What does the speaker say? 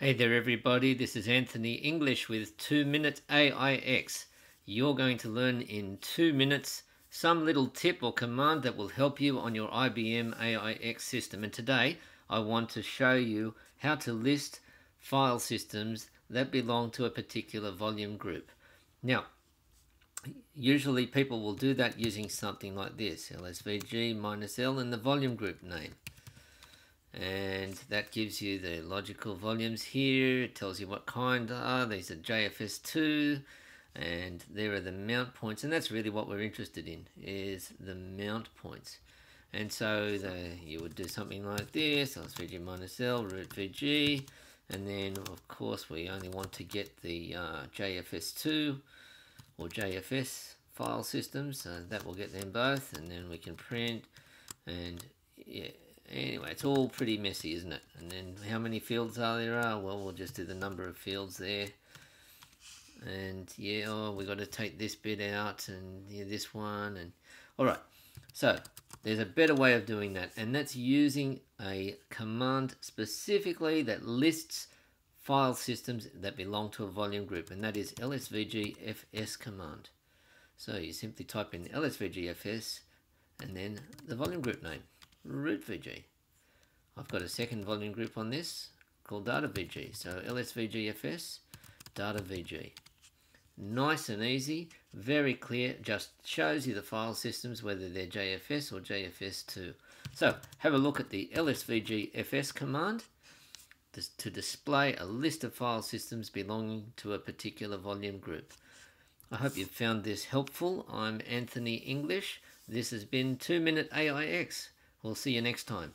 Hey there everybody, this is Anthony English with 2 Minute AIX. You're going to learn in 2 minutes some little tip or command that will help you on your IBM AIX system. And today I want to show you how to list file systems that belong to a particular volume group. Now, usually people will do that using something like this, LSVG minus L and the volume group name and that gives you the logical volumes here. It tells you what kind are. These are JFS2 and there are the mount points. And that's really what we're interested in is the mount points. And so the, you would do something like this LSVG minus L root VG. And then of course we only want to get the uh, JFS2 or JFS file systems so that will get them both and then we can print and yeah it's all pretty messy, isn't it? And then how many fields are there? Are? Well, we'll just do the number of fields there. And yeah, oh, we got to take this bit out and yeah, this one. And all right, so there's a better way of doing that, and that's using a command specifically that lists file systems that belong to a volume group, and that is lsvgfs command. So you simply type in lsvgfs and then the volume group name root VG. I've got a second volume group on this called data VG. So LSVGFS, data VG. Nice and easy, very clear, just shows you the file systems, whether they're JFS or JFS2. So have a look at the LSVGFS command to display a list of file systems belonging to a particular volume group. I hope you've found this helpful. I'm Anthony English. This has been 2 Minute AIX. We'll see you next time.